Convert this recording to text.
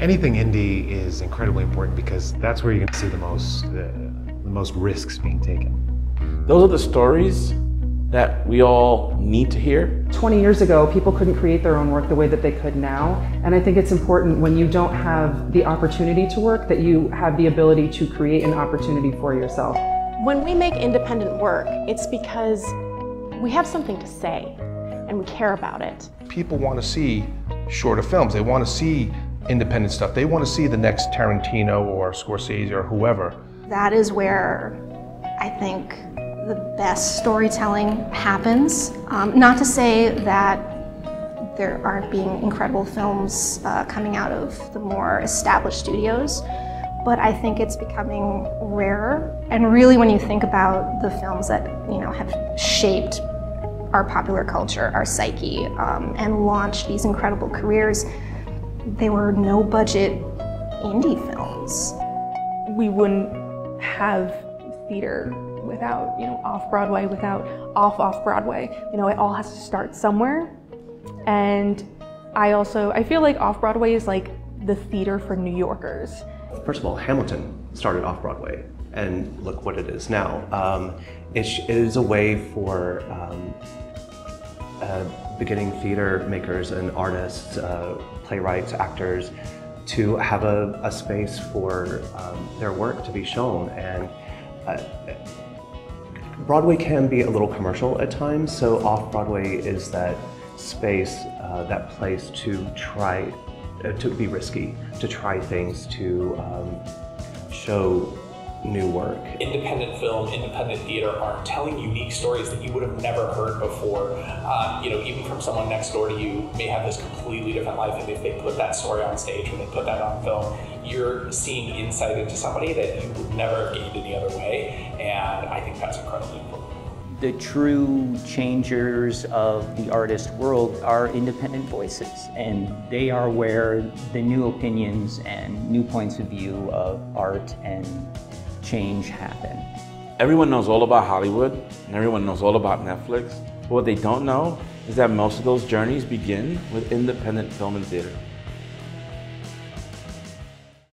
Anything indie is incredibly important because that's where you're going to see the most, uh, the most risks being taken. Those are the stories that we all need to hear. 20 years ago, people couldn't create their own work the way that they could now. And I think it's important when you don't have the opportunity to work that you have the ability to create an opportunity for yourself. When we make independent work, it's because we have something to say and we care about it. People want to see shorter films. They want to see independent stuff. They want to see the next Tarantino or Scorsese or whoever. That is where I think the best storytelling happens. Um, not to say that there aren't being incredible films uh, coming out of the more established studios, but I think it's becoming rarer. And really, when you think about the films that you know have shaped our popular culture, our psyche, um, and launched these incredible careers, they were no budget indie films. We wouldn't have theater without, you know, off-Broadway, without off-off-Broadway. You know, it all has to start somewhere. And I also, I feel like off-Broadway is like the theater for New Yorkers. First of all, Hamilton started off-Broadway, and look what it is now. Um, it, it is a way for um, uh, beginning theater makers and artists, uh, playwrights, actors, to have a, a space for um, their work to be shown. And uh, Broadway can be a little commercial at times, so off-Broadway is that space, uh, that place to try, uh, to be risky, to try things, to um, show new work. Independent film, independent theater are telling unique stories that you would have never heard before. Um, you know, even from someone next door to you may have this completely different life, and if they put that story on stage and they put that on film, you're seeing insight into somebody that you would never have gained any other way, and I think that's incredibly important. The true changers of the artist world are independent voices, and they are where the new opinions and new points of view of art and change happen. Everyone knows all about Hollywood, and everyone knows all about Netflix. But what they don't know is that most of those journeys begin with independent film and theater.